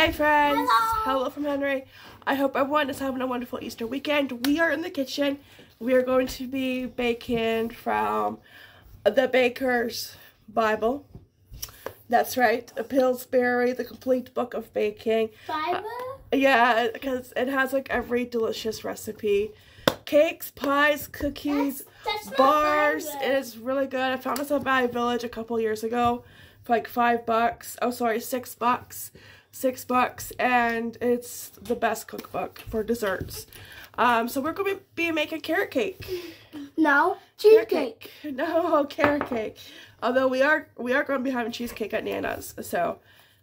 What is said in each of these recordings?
Hey friends! Hello. Hello from Henry. I hope everyone is having a wonderful Easter weekend. We are in the kitchen. We are going to be baking from the Baker's Bible. That's right, a Pillsbury, the complete book of baking. Fiber? Uh, yeah, because it has like every delicious recipe. Cakes, pies, cookies, That's not bars. It is really good. I found this at Value Village a couple years ago for like five bucks. Oh, sorry, six bucks. Six bucks, and it's the best cookbook for desserts. Um, so we're going to be making carrot cake. No, Carrot cheesecake. cake. No, carrot cake. Although we are we are going to be having cheesecake at Nana's. So,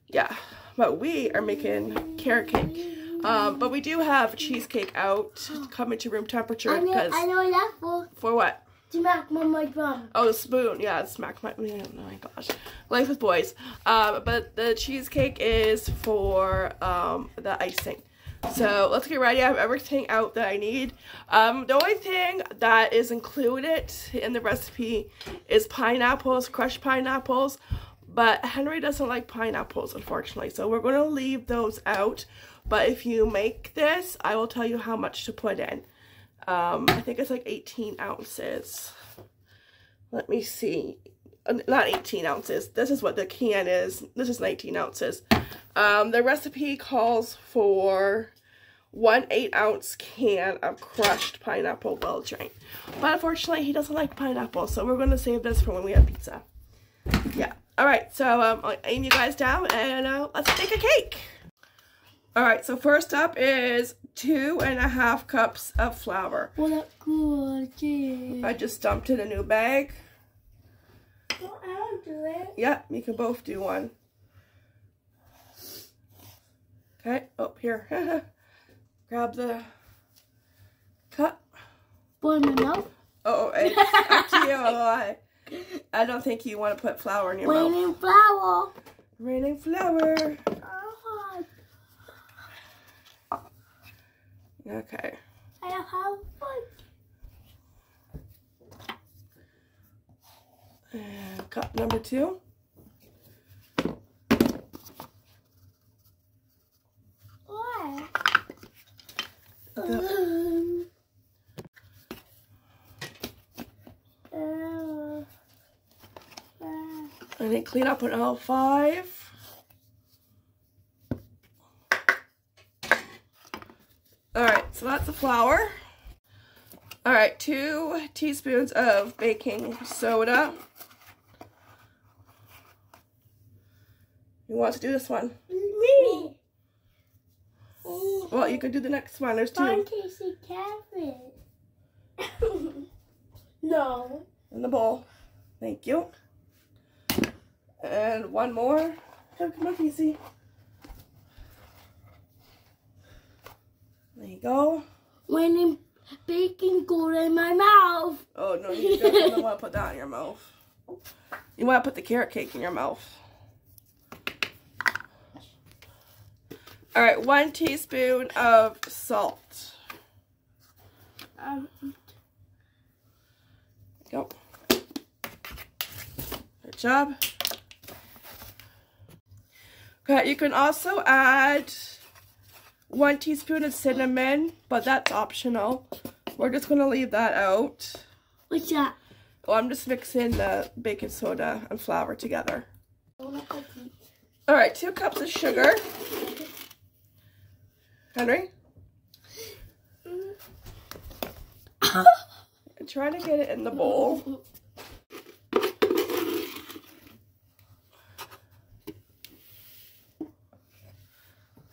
yeah. But we are making carrot cake. Um, but we do have cheesecake out coming to room temperature I know, because I know for for what? Make my my drum. Oh, spoon. Yeah, smack my. Oh my gosh, life with boys. Um, but the cheesecake is for um the icing. So let's get ready. I have everything out that I need. Um, the only thing that is included in the recipe is pineapples, crushed pineapples. But Henry doesn't like pineapples, unfortunately. So we're going to leave those out. But if you make this, I will tell you how much to put in. Um, I think it's like 18 ounces. Let me see. Uh, Not 18 ounces. This is what the can is. This is 19 ounces. Um, the recipe calls for one 8 ounce can of crushed pineapple well drained. But unfortunately, he doesn't like pineapple, so we're going to save this for when we have pizza. Yeah. Alright, so um, I'll aim you guys down and uh, let's make a cake. Alright, so first up is two and a half cups of flour. Well, that's good. Yeah. I just dumped in a new bag. Well, I don't do it. Yep, you can both do one. Okay, up here. Grab the cup. Boy, my mouth. Oh, it's up to you. I, I don't think you want to put flour in your mouth. Raining flour. Raining flour. Oh, Okay. I have fun. And cup number two. What? The- Um, uh, uh, I think clean up on all five. Alright, so that's the flour. Alright, two teaspoons of baking soda. Who wants to do this one? Me. Well, you can do the next one. There's two tasty carrot. no. in the bowl. Thank you. And one more. Come, come on, Casey. There you go. When baking go in my mouth. Oh, no, you don't, don't want to put that in your mouth. You want to put the carrot cake in your mouth. All right, one teaspoon of salt. Um, Go. Good job. Okay, you can also add one teaspoon of cinnamon, but that's optional. We're just going to leave that out. what's that? Oh, I'm just mixing the baking soda and flour together. I want a cookie. All right, two cups of sugar. Henry, mm-hmm. try to get it in the bowl.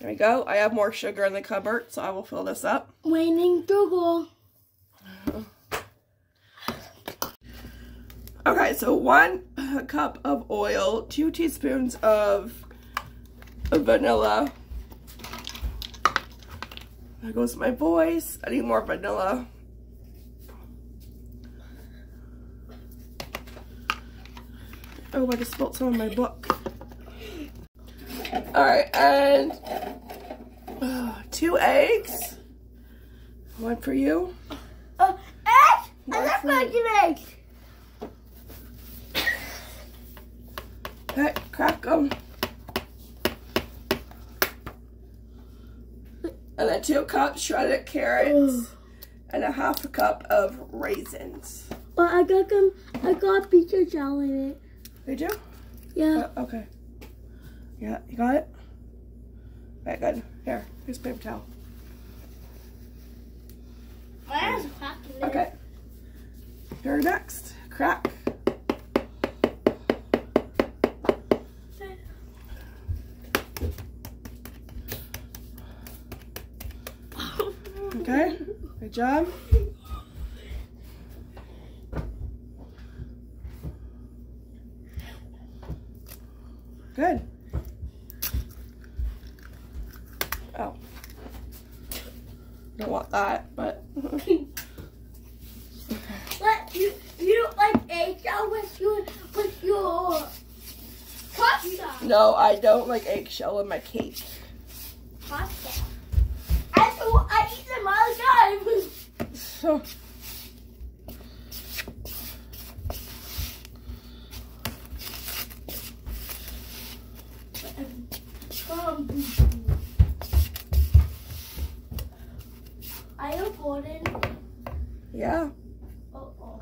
There we go. I have more sugar in the cupboard, so I will fill this up. Waiting Google. Okay, so one cup of oil, two teaspoons of vanilla. There goes my voice. I need more vanilla. Oh, I just spilled some of my book. Alright, and two eggs. One for you. Uh, egg? More I love you. eggs. Okay, crack them. And then two cups shredded carrots and a half a cup of raisins. But I got them. I got pizza gel in it. Did you? Yeah. Uh, okay. Yeah, you got it? All right, good. Here, here's paper towel. My ass cracking. Okay. Here next. Crack. Okay. Good job. Good. Oh. Don't want that, but But you you don't like eggshell with your with your pasta. No, I don't like eggshell in my cake. Pasta. I I eat them all the time. So Um, Are you recording? yeah. Oh, oh.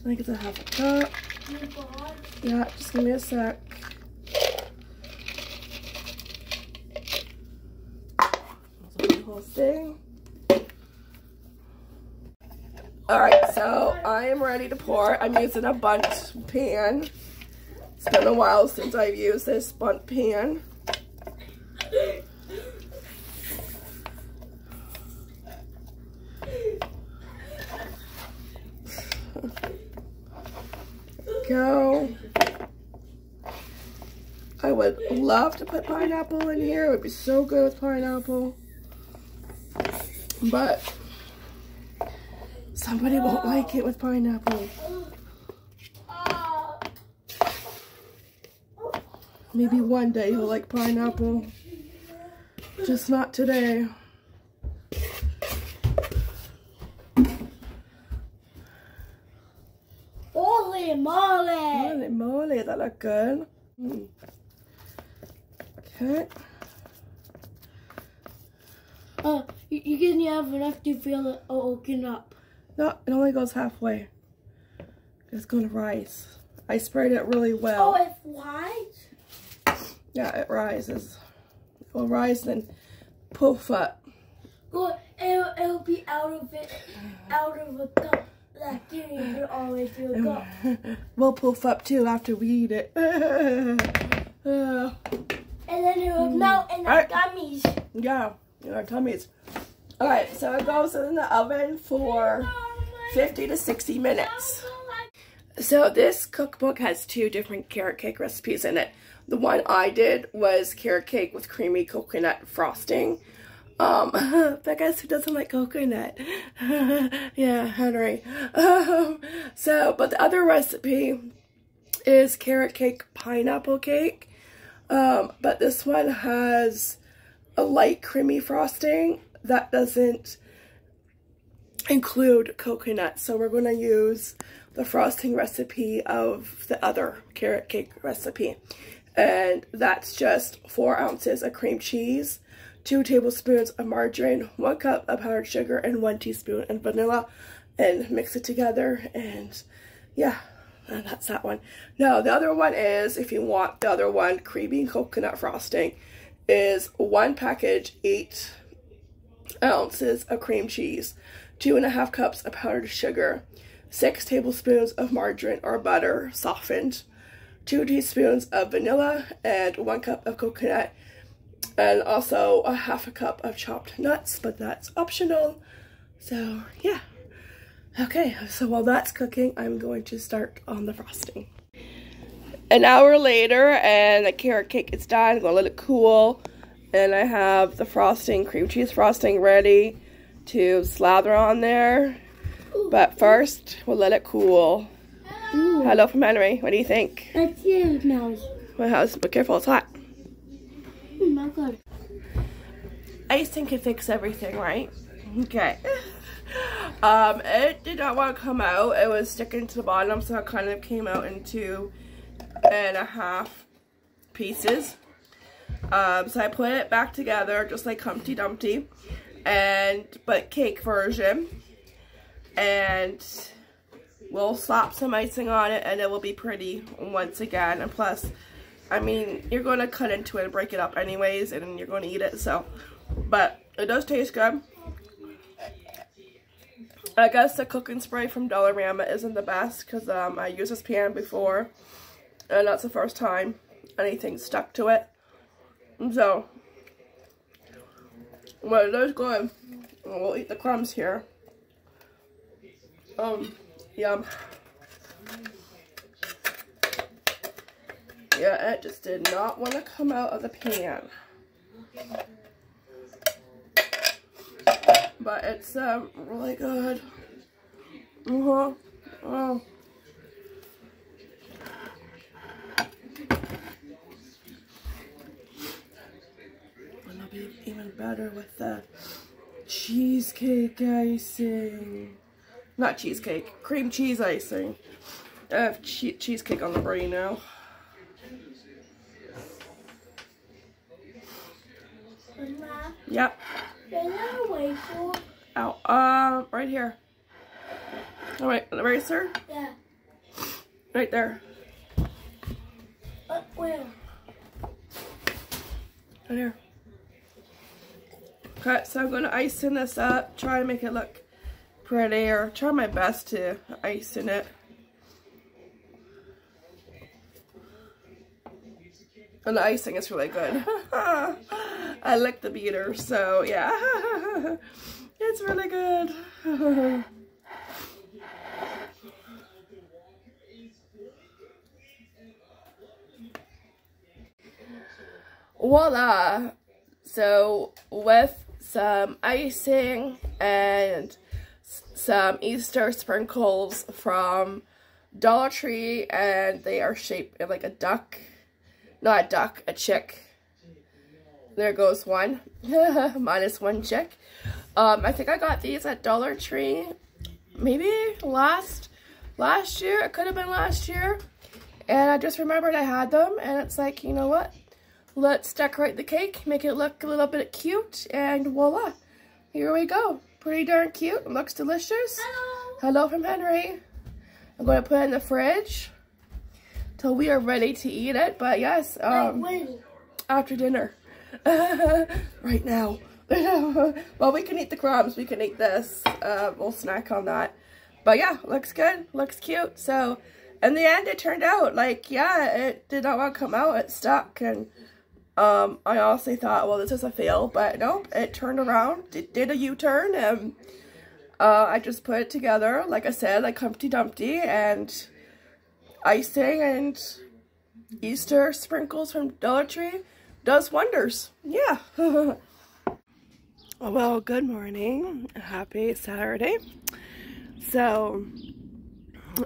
I think it's a half a cup. Yeah, just give me a sec. Alright, so I am ready to pour. I'm using a Bundt pan. It's been a while since I've used this Bundt pan. Go. I would love to put pineapple in here. It would be so good with pineapple. But somebody won't like it with pineapple. Maybe one day he'll like pineapple. Just not today. Holy moly! Holy moly, that look good. Mm. Okay. Uh, you, you can have enough to feel it open up. No, it only goes halfway. It's gonna rise. I sprayed it really well. Oh, it's white? Yeah, it rises. It will rise and poof up. Good. It'll, it'll be out of it, out of a cup. Like, you it all the a cup. we'll poof up too after we eat it. Uh, And then it will melt in our Alright. gummies. yeah, in our tummies. Alright, so it goes in the oven for 50 to 60 minutes. So this cookbook has two different carrot cake recipes in it. The one I did was carrot cake with creamy coconut frosting. Um, but guess who doesn't like coconut? yeah, Henry. Um, so, but the other recipe is carrot cake pineapple cake. Um, but this one has a light creamy frosting that doesn't include coconut. So we're going to use the frosting recipe of the other carrot cake recipe. And that's just four ounces of cream cheese, two tablespoons of margarine, one cup of powdered sugar, and one teaspoon of vanilla. And mix it together and yeah, and that's that one. No, the other one is, if you want the other one, creamy coconut frosting, is one package, eight ounces of cream cheese, two and a half cups of powdered sugar, six tablespoons of margarine or butter softened, two teaspoons of vanilla, and one cup of coconut, and also a half a cup of chopped nuts, but that's optional. So, yeah. Okay, so while that's cooking, I'm going to start on the frosting. An hour later, and the carrot cake is done. I'm going to let it cool. And I have the frosting, cream cheese frosting ready to slather on there. But first, we'll let it cool. Ooh, Hello from Henry. What do you think? that's it now. My house, be careful, it's hot. Oh my god. icing can fix everything, right? Okay. Um, it did not want to come out. It was sticking to the bottom, so it kind of came out in two and a half pieces. Um, so I put it back together just like Humpty Dumpty, and but cake version. And we'll slap some icing on it, and it will be pretty once again. And plus, I mean, you're going to cut into it and break it up anyways, and you're going to eat it. So, but it does taste good. I guess the cooking spray from Dollarama isn't the best because um, I used this pan before and that's the first time anything stuck to it. So, well, it is good. We'll eat the crumbs here. Um, yum. Yeah, it just did not want to come out of the pan. But it's um, really good. Uh-huh. Oh. And it'll be even better with the cheesecake icing. Not cheesecake, cream cheese icing. I have che cheesecake on the brain now. Mama, Yep. There? Ow. Uh, right here. All right, eraser. Yeah. Right there. Uh, where? Right here. Okay, so I'm going to ice in this up. Try to make it look pretty or try my best to ice in it. And the icing is really good. I like the beater, so yeah. it's really good. voila so with some icing and some easter sprinkles from dollar tree and they are shaped like a duck not a duck a chick there goes one minus one chick um i think i got these at dollar tree maybe last last year it could have been last year and i just remembered i had them and it's like you know what Let's decorate the cake, make it look a little bit cute, and voila. Here we go. Pretty darn cute. Looks delicious. Hello. Hello from Henry. I'm going to put it in the fridge till we are ready to eat it. But yes, um, after dinner. right now. well, we can eat the crumbs. We can eat this. Uh, we'll snack on that. But yeah, looks good. Looks cute. So, in the end, it turned out like, yeah, it did not want to come out. It stuck. And um, I honestly thought, well, this is a fail. But nope, it turned around. It did a U-turn. And uh, I just put it together, like I said, like Humpty Dumpty. And icing and Easter sprinkles from Dollar Tree does wonders. Yeah. well, good morning. Happy Saturday. So,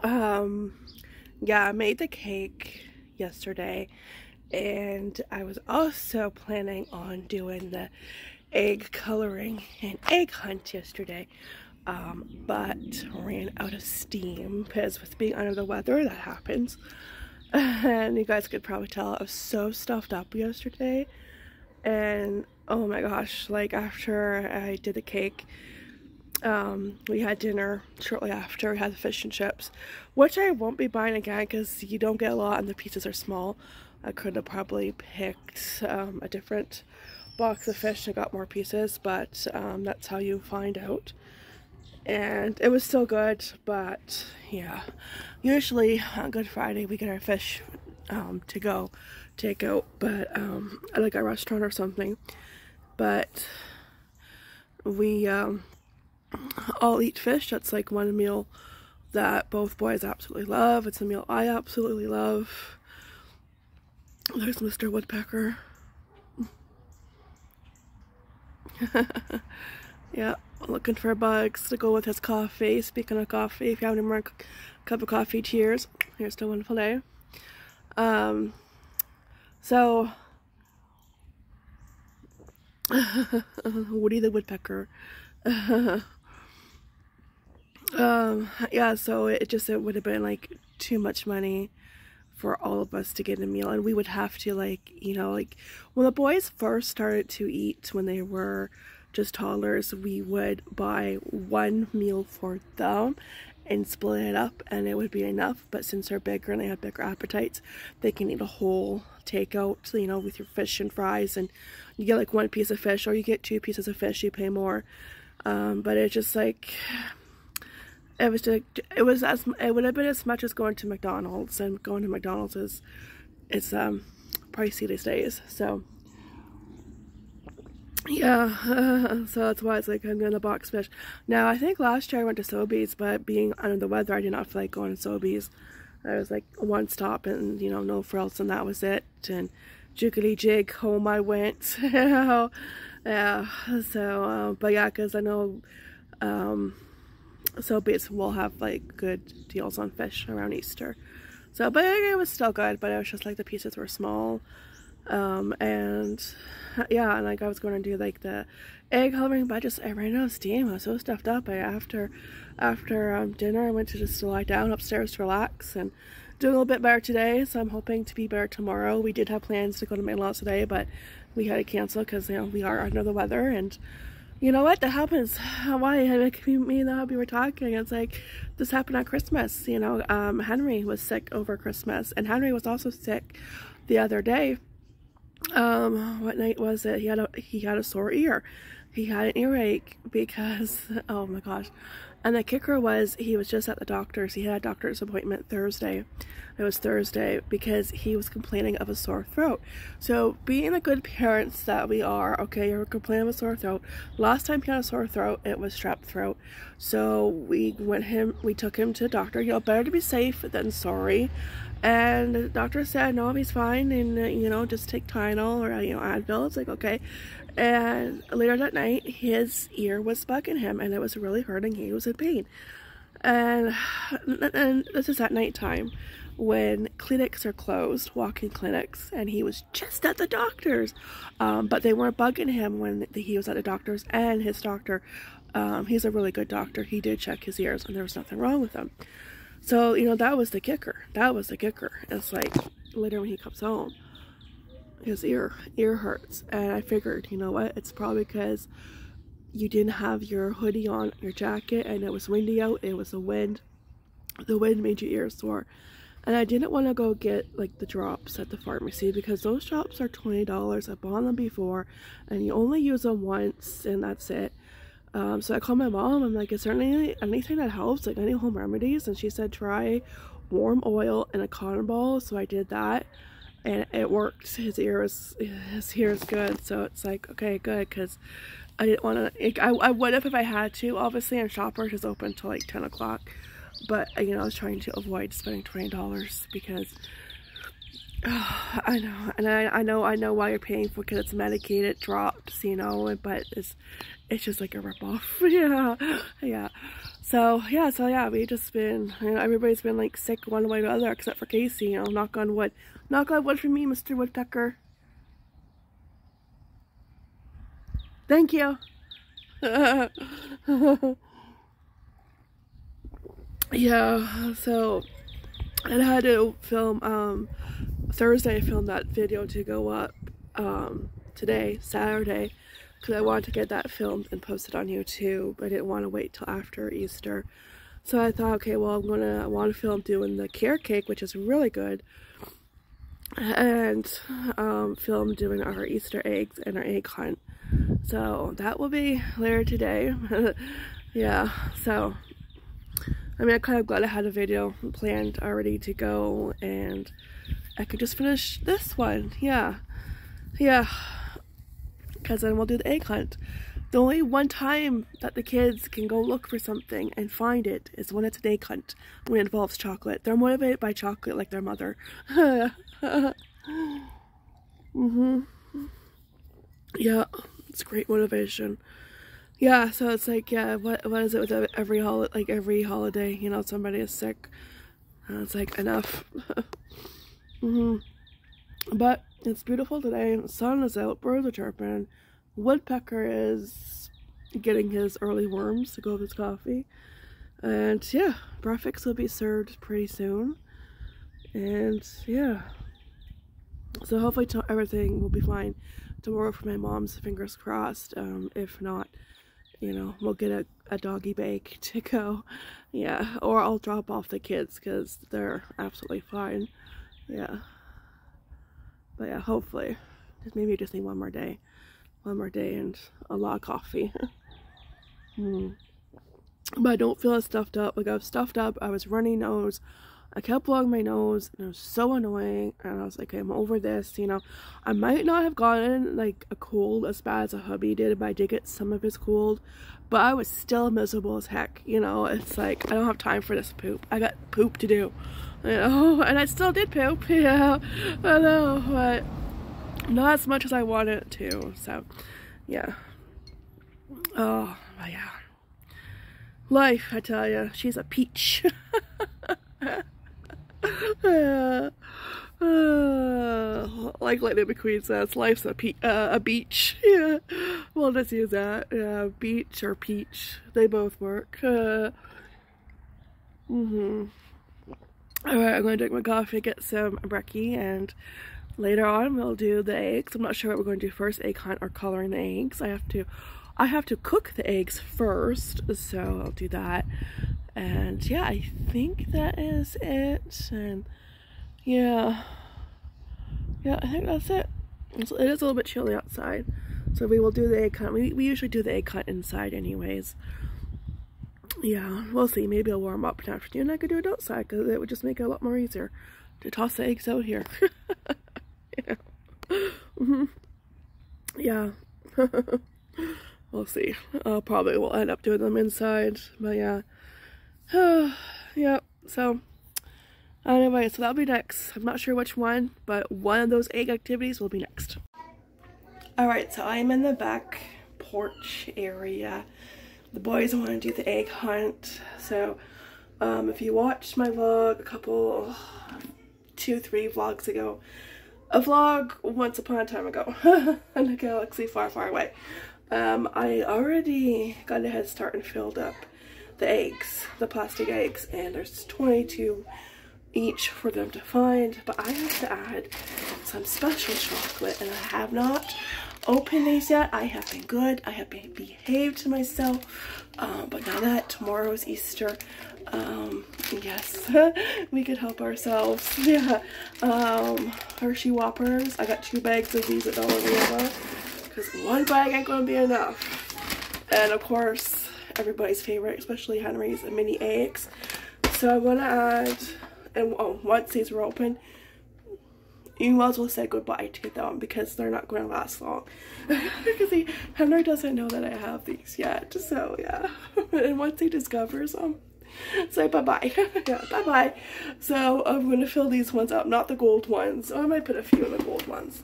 um, yeah, I made the cake yesterday and I was also planning on doing the egg coloring and egg hunt yesterday um, but ran out of steam because with being under the weather that happens. And you guys could probably tell I was so stuffed up yesterday. And oh my gosh like after I did the cake um, we had dinner shortly after we had the fish and chips which I won't be buying again because you don't get a lot and the pieces are small. I could have probably picked um, a different box of fish and got more pieces but um, that's how you find out and it was still good but yeah. Usually on Good Friday we get our fish um, to go take out but um, at like a restaurant or something. But we um, all eat fish. That's like one meal that both boys absolutely love. It's a meal I absolutely love. There's Mr. Woodpecker. Yeah looking for bugs to go with his coffee. Speaking of coffee, if you have any more cup of coffee, cheers. Here's to a wonderful day. Um, so, Woody the Woodpecker. um, yeah, so it just it would have been like too much money for all of us to get a meal, and we would have to like you know like when the boys first started to eat when they were just toddlers, we would buy one meal for them and split it up and it would be enough. But since they're bigger and they have bigger appetites they can eat a whole takeout you know with your fish and fries and you get like one piece of fish or you get two pieces of fish you pay more. Um, but it's just like it was just it was as it would have been as much as going to McDonald's and going to McDonald's is it's um pricey these days. So yeah, so that's why it's like I'm gonna box fish. Now I think last year I went to Sobeys, but being under the weather, I did not feel like going to Sobeys. I was like one stop and you know no frills, and that was it. And jiggly jig home I went. yeah, so uh, but yeah, because I know um, Sobeys will have like good deals on fish around Easter. So, but it was still good. But it was just like the pieces were small um, and yeah, and like I was going to do like the egg coloring, but just I ran out of steam. I was so stuffed up. I after after um, dinner, I went to just to lie down upstairs to relax and doing a little bit better today. So I'm hoping to be better tomorrow. We did have plans to go to in today, but we had to cancel because you know we are under the weather and. You know what? That happens. Why? Like me and the hubby were talking. It's like this happened at Christmas. You know, um, Henry was sick over Christmas, and Henry was also sick the other day um what night was it? He had a he had a sore ear. He had an earache because oh my gosh. And the kicker was he was just at the doctor's. He had a doctor's appointment thursday. It was thursday because he was complaining of a sore throat. So being the good parents that we are okay you're complaining of a sore throat. Last time he had a sore throat it was strep throat. So we went him we took him to doctor. You know better to be safe than sorry and the doctor said, no, he's fine, and uh, you know, just take Tylenol or you know Advil. It's like okay. And later that night, his ear was bugging him, and it was really hurting. He was in pain, and and this is at nighttime when clinics are closed, walk-in clinics, and he was just at the doctor's, um, but they weren't bugging him when he was at the doctor's, and his doctor, um, he's a really good doctor. He did check his ears, and there was nothing wrong with them. So, you know, that was the kicker. That was the kicker. It's like later when he comes home, his ear ear hurts. And I figured, you know what, it's probably because you didn't have your hoodie on, your jacket, and it was windy out, it was a wind. The wind made your ears sore. And I didn't want to go get like the drops at the pharmacy because those drops are $20. I bought them before and you only use them once and that's it. Um, so I called my mom. I'm like, is there any, anything that helps? Like any home remedies? And she said, try warm oil and a cotton ball. So I did that and it worked. His ear was, his ear is good. So it's like, okay, good. Cause I didn't want to, I, I would have if I had to, obviously, and Shoppers is open till like 10 o'clock. But, you know, I was trying to avoid spending $20 because I know, and I, I know, I know why you're paying for because it's medicated drops, you know, but it's, it's just like a ripoff. yeah, yeah. So yeah, so yeah, we just been, you know, everybody's been like sick one way or the other except for Casey. You know, knock on wood, knock on wood for me, Mr. Woodpecker. Thank you. yeah, so I had to film um Thursday I filmed that video to go up um, today, Saturday, because I wanted to get that filmed and posted on YouTube. I didn't want to wait till after Easter. So I thought, okay, well, I'm gonna I want to film doing the care cake, which is really good, and um, film doing our Easter eggs and our egg hunt. So that will be later today. yeah, so I mean, I'm kind of glad I had a video planned already to go and I could just finish this one. Yeah. Yeah. Because then we'll do the egg hunt. The only one time that the kids can go look for something and find it is when it's an egg hunt, when it involves chocolate. They're motivated by chocolate like their mother. mm-hmm. Yeah, it's great motivation. Yeah, so it's like, yeah, what what is it with every holiday, like every holiday, you know, somebody is sick. And it's like, enough. Mm -hmm. But it's beautiful today. Sun is out, birds are chirping. Woodpecker is getting his early worms to go with his coffee. And yeah, breakfast will be served pretty soon. And yeah. So hopefully everything will be fine tomorrow for my mom's, fingers crossed. Um, if not, you know, we'll get a, a doggy bag to go. Yeah, or I'll drop off the kids because they're absolutely fine. Yeah. But yeah, hopefully. Just maybe just need one more day. One more day and a lot of coffee. hmm. But I don't feel as stuffed up. Like I was stuffed up. I was running nose. I kept blowing my nose and it was so annoying and I was like, okay, I'm over this, you know. I might not have gotten like a cold as bad as a hubby did, but I did get some of his cold. But I was still miserable as heck, you know. It's like, I don't have time for this poop. I got poop to do, know. And I still did poop, yeah. I know, but not as much as I wanted to, so, yeah. Oh, yeah. Life, I tell you, she's a peach. uh, uh, like Lightning McQueen says, life's a, pe uh, a beach. Yeah, we'll just use that. Yeah, beach or peach, they both work. Uh, mm hmm Alright, I'm going to drink my coffee, get some brekkie, and later on we'll do the eggs. I'm not sure what we're going to do first, egg hunt or coloring the eggs. I have to I have to cook the eggs first, so I'll do that. And yeah i think that is it and yeah. Yeah i think that's it. It's, it is a little bit chilly outside so we will do the egg hunt. We, we usually do the egg hunt inside anyways yeah we'll see maybe i'll warm up in the afternoon i could do it outside because it would just make it a lot more easier to toss the eggs out here yeah mm -hmm. yeah we'll see i'll probably will end up doing them inside but yeah yep, so anyway, so that'll be next. I'm not sure which one, but one of those egg activities will be next. Alright, so I'm in the back porch area. The boys want to do the egg hunt, so um, if you watched my vlog a couple, two, three vlogs ago, a vlog once upon a time ago in a galaxy far, far away, um, I already got a head start and filled up the eggs, the plastic eggs, and there's 22 each for them to find, but I have to add some special chocolate, and I have not opened these yet. I have been good. I have been behaved to myself, um, but now that tomorrow's Easter, um, yes, we could help ourselves. Yeah, um, Hershey Whoppers. I got two bags of these at Dollar General because one bag ain't gonna be enough. And of course, everybody's favorite, especially Henry's mini eggs. So I'm gonna add, and oh, once these were open, you might as well say goodbye to them because they're not going to last long. because he, Henry doesn't know that I have these yet. So yeah, and once he discovers them, say bye-bye. yeah, bye-bye. So I'm going to fill these ones up, not the gold ones. So I might put a few of the gold ones.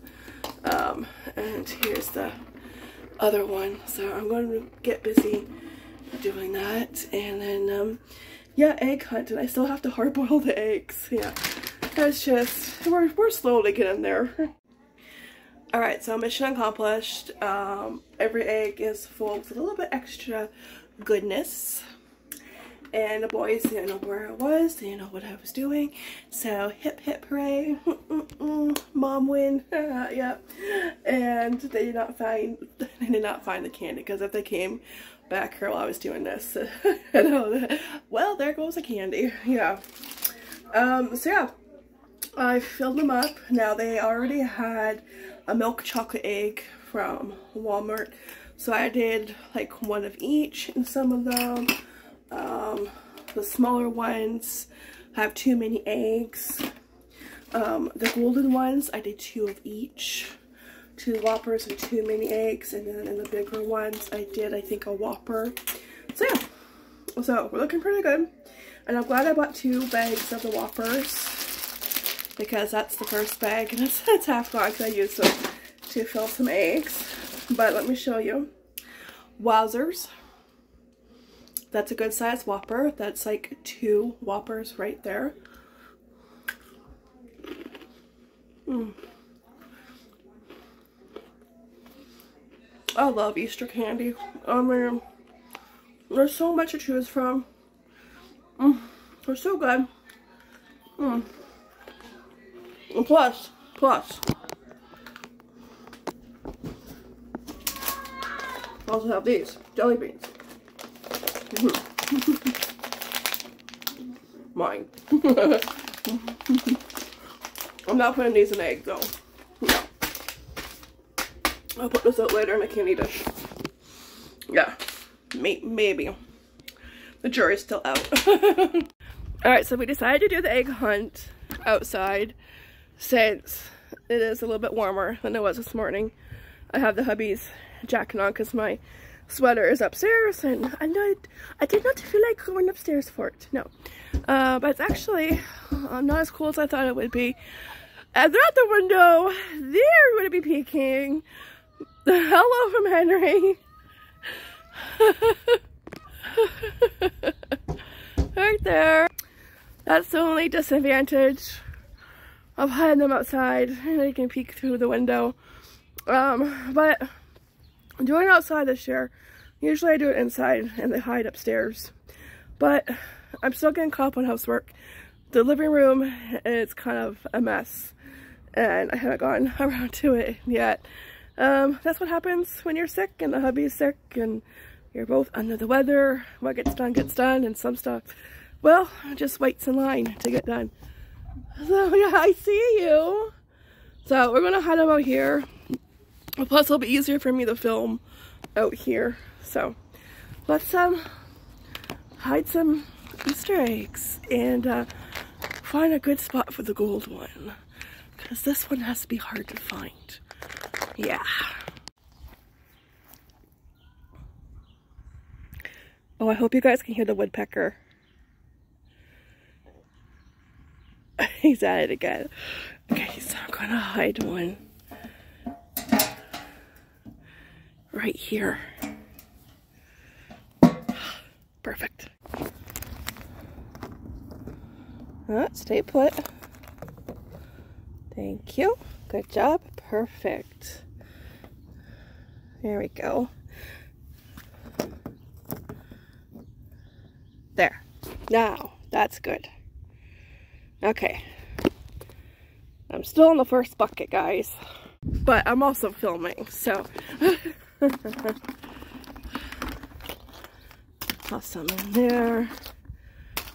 Um, and here's the other one. So I'm going to get busy doing that. And then, um, yeah, egg hunt. And I still have to hard boil the eggs. Yeah, it's just, we're, we're slowly getting there. Alright, so mission accomplished. Um, every egg is full with a little bit extra goodness. And the boys didn't know where I was, they didn't know what I was doing. So hip hip hooray, mom win, yep. And they did not find, they did not find the candy because if they came back here while I was doing this. well, there goes the candy. Yeah. Um, so yeah, I filled them up. Now they already had a milk chocolate egg from Walmart. So I did like one of each in some of them. Um, the smaller ones have too many eggs. Um, the golden ones, I did two of each two Whoppers and two mini eggs. And then in the bigger ones, I did, I think, a Whopper. So yeah, so we're looking pretty good. And I'm glad I bought two bags of the Whoppers because that's the first bag and it's, it's half gone because I used them to fill some eggs. But let me show you. Wowzers. That's a good size Whopper. That's like two Whoppers right there. Mm. I love Easter candy. I mean, there's so much to choose from. Mm, they're so good. Mm. Plus, plus, I also have these jelly beans. Mine. I'm not putting these in egg though. No. I'll put this out later in a candy dish. Yeah, may maybe. The jury's still out. Alright, so we decided to do the egg hunt outside since it is a little bit warmer than it was this morning. I have the hubby's jacket on because my sweater is upstairs and I know I did not feel like going upstairs for it, no. Uh, but it's actually uh, not as cool as I thought it would be. And they're at the window, they're going to be peeking. Hello from Henry. right there. That's the only disadvantage of having them outside. And they can peek through the window. Um, but doing it outside this year, usually I do it inside and they hide upstairs. But I'm still getting caught up on housework. The living room is kind of a mess and I haven't gotten around to it yet. Um, that's what happens when you're sick and the hubby's sick and you're both under the weather. What gets done gets done and some stuff, well, just waits in line to get done. So yeah, I see you. So we're gonna hide them out here. Plus it'll be easier for me to film out here. So let's um hide some Easter eggs and uh, find a good spot for the gold one. Because this one has to be hard to find. Yeah. Oh, I hope you guys can hear the woodpecker. He's at it again. Okay, so I'm gonna hide one right here. Perfect. Oh, stay put. Thank you. Good job. Perfect. There we go. There. Now, that's good. Okay. I'm still in the first bucket, guys. But I'm also filming, so. Toss some in there.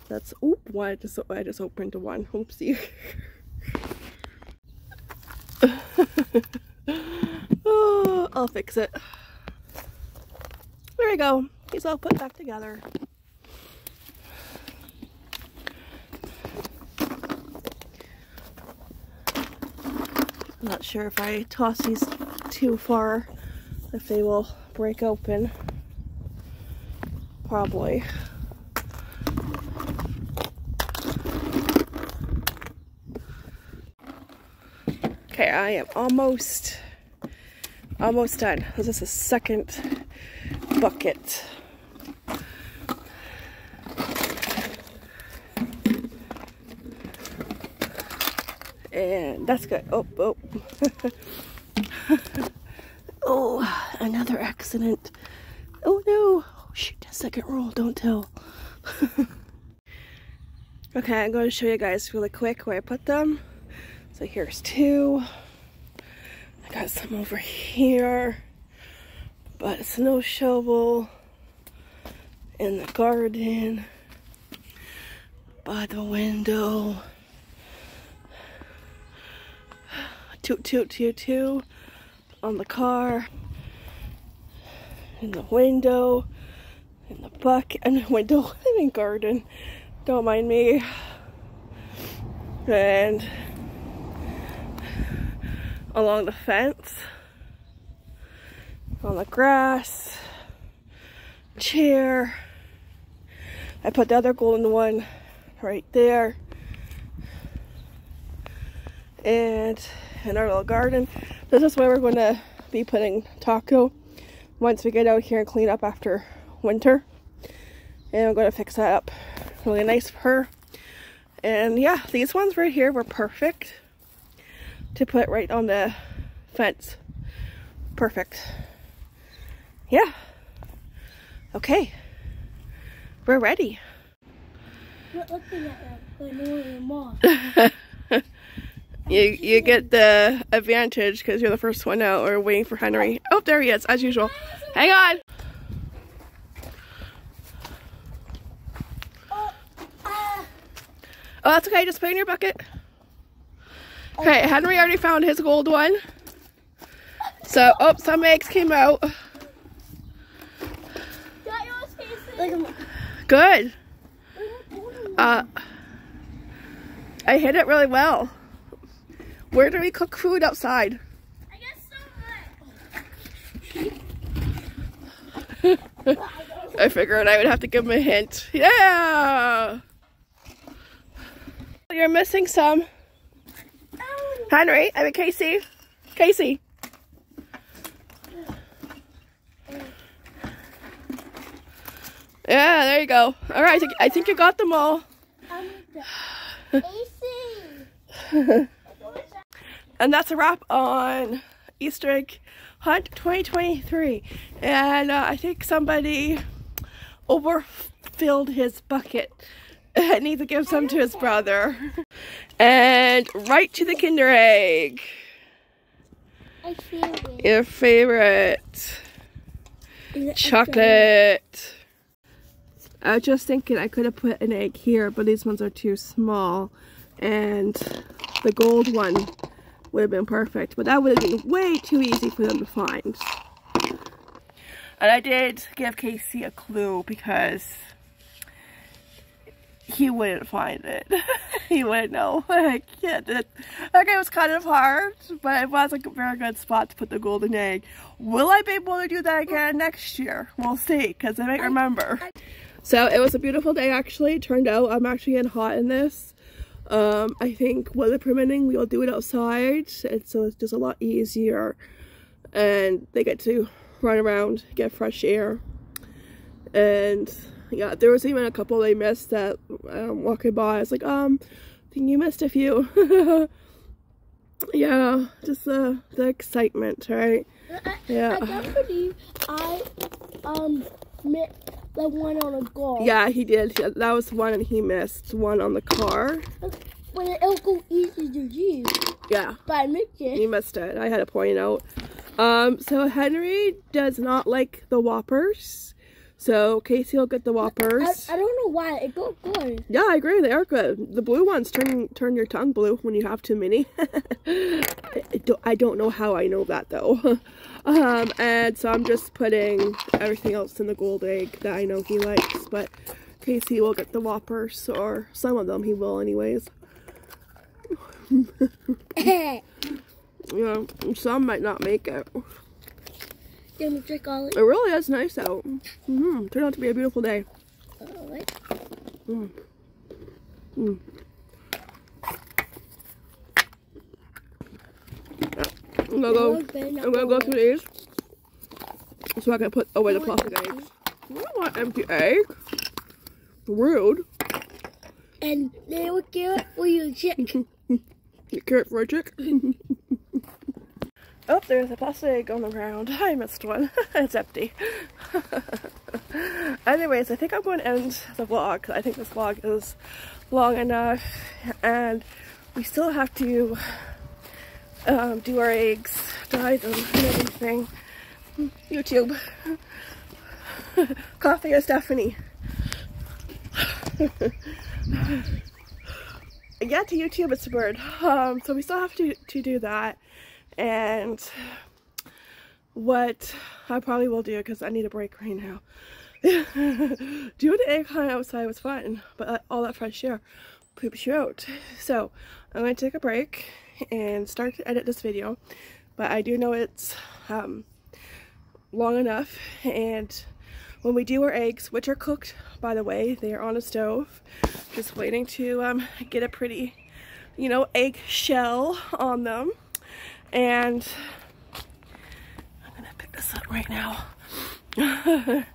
That's, oop, why I just, I just opened one. Oopsie. oh, I'll fix it. There we go. He's all put back together. Sure if I toss these too far, if they will break open. Probably. Okay, I am almost, almost done. This is the second bucket. And that's good. Oh, oh. oh, another accident. Oh no. Oh, shoot, that second roll, don't tell. okay, I'm going to show you guys really quick where I put them. So here's two. I got some over here. But snow shovel in the garden by the window. Toot toot toot toot on the car. In the window. In the bucket and the window living garden. Don't mind me. And along the fence, on the grass, chair. I put the other golden one right there. And in our little garden, this is where we're going to be putting Taco once we get out here and clean up after winter. And I'm going to fix that up really nice for her. And yeah, these ones right here were perfect to put right on the fence. Perfect. Yeah. Okay. We're ready. What looking at? I know your mom. You you get the advantage because you're the first one out. We're waiting for Henry. Oh, there he is, as usual. Hang on. Oh, that's okay. Just put it in your bucket. Okay, Henry already found his gold one. So, oh, some eggs came out. Good. Uh, I hit it really well. Where do we cook food outside? I guess so. I figured I would have to give him a hint. Yeah! You're missing some. Oh. Henry, I mean Casey. Casey. Yeah, there you go. All right, I think, I think you got them all. Um, I'm the AC. And that's a wrap on Easter egg hunt 2023. And uh, I think somebody overfilled his bucket. I need to give some to his brother. And right to the Kinder Egg. It. Your favorite. It Chocolate. I was just thinking I could have put an egg here, but these ones are too small. And the gold one would have been perfect, but that would have been way too easy for them to find. And I did give Casey a clue because he wouldn't find it. he wouldn't know. Like, yeah, that, okay, it was kind of hard, but it was like a very good spot to put the golden egg. Will I be able to do that again next year? We'll see, because I might remember. So it was a beautiful day actually. It turned out I'm actually getting hot in this. Um, I think weather permitting, we'll do it outside. And so it's just a lot easier. And they get to run around, get fresh air. And yeah, there was even a couple they missed that um, walking by. I was like, um, I think you missed a few. yeah, just the, the excitement, right? I, Yeah. I can't believe I um the one on a golf. Yeah, he did. That was one and he missed one on the car. When it'll go easy to use, Yeah. but I missed it. You missed it. I had to point out. Um, so Henry does not like the Whoppers. So Casey will get the I, Whoppers. I don't know why it got good. yeah, I agree. They are good. The blue ones turn turn your tongue blue when you have too many. I, don't, I don't know how I know that though. um, and so I'm just putting everything else in the gold egg that I know he likes. But Casey will get the Whoppers, or some of them he will anyways. You know, some might not make it. me check all it. It really is nice out. Mm-hmm. Turned out to be a beautiful day. Oh, wait. I'm gonna go. I'm gonna go through these so I can put away the plastic eggs. I don't want empty egg. Rude. And they will give it for you chick. You carrot for a chick. oh, there's a plastic egg on the ground. I missed one. it's empty. Anyways, I think I'm going to end the vlog. I think this vlog is long enough, and we still have to um, do our eggs, dye them, and everything. YouTube. Coffee or Stephanie. yeah, to YouTube it's a bird. Um, so we still have to to do that, and what I probably will do because I need a break right now. Doing the egg hunt outside was fun, but all that fresh air poops you out. So I'm going to take a break and start to edit this video, but I do know it's um, long enough and when we do our eggs, which are cooked by the way, they are on a stove, just waiting to um, get a pretty, you know, egg shell on them. And I'm gonna pick this up right now.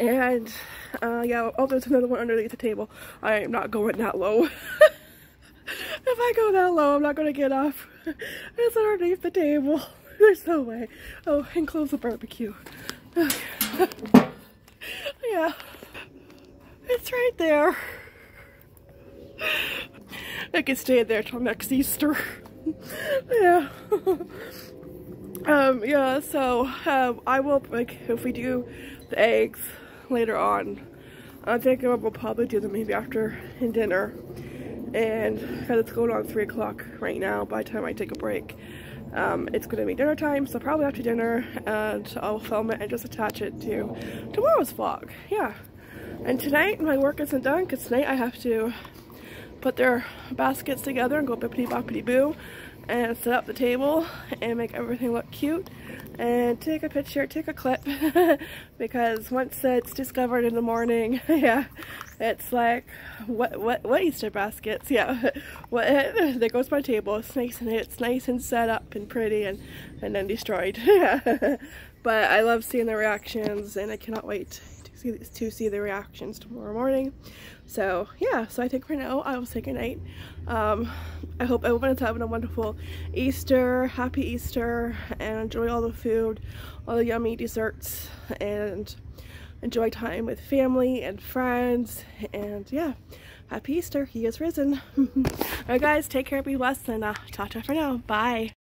and uh, yeah, oh, there's another one underneath the table. I am not going that low. if I go that low, I'm not gonna get up. It's underneath the table. There's no way. Oh, and close the barbecue. yeah. It's right there. I can stay there till next Easter. yeah. um, yeah, so um, I will, like, if we do the eggs later on, I think we'll probably do them maybe after dinner. And because it's going on 3 o'clock right now by the time I take a break, um, it's going to be dinner time, so probably after dinner, and I'll film it and just attach it to tomorrow's vlog. Yeah. And tonight, my work isn't done, because tonight I have to put their baskets together and go bippity boppity boo and set up the table and make everything look cute and take a picture, take a clip because once it's discovered in the morning, yeah, it's like, what, what, what Easter baskets? Yeah, what, there goes my table. It's nice and it's nice and set up and pretty and, and then destroyed. Yeah, but I love seeing the reactions and I cannot wait to see, to see the reactions tomorrow morning. So yeah, so I think for now I will say goodnight. Um, I hope everyone's having a wonderful Easter, happy Easter, and enjoy all the food, all the yummy desserts, and enjoy time with family and friends, and yeah, happy Easter, he is risen. Alright guys, take care, be blessed, and uh, ta-ta for now, bye.